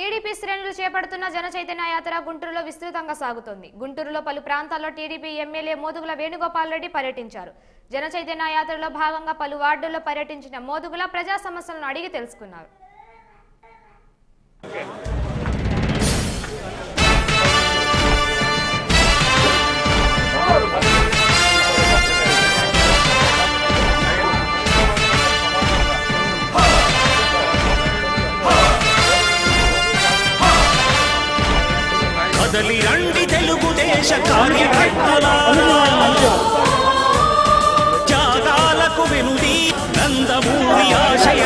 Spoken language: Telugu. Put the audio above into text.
టీడీపీ శ్రేణులు చేపడుతున్న జన చైతన్య యాత్ర గుంటూరులో విస్తృతంగా సాగుతోంది. గుంటూరులో పలు ప్రాంతాల్లో టీడీపీ ఎమ్మెల్యే మోదుగుల వేణుగోపాల్ రెడ్డి పర్యటించారు. జన చైతన్య యాత్రలో భాగంగా పలు వార్డుల్లో పర్యటించిన మోదుగుల ప్రజా సమస్యలను అడిగి తెలుసుకున్నారు. కదలి రండి తెలుగుదేశ కార్యకర్తలారా త్యాగాలకు వెనుది నందమూరి ఆశయ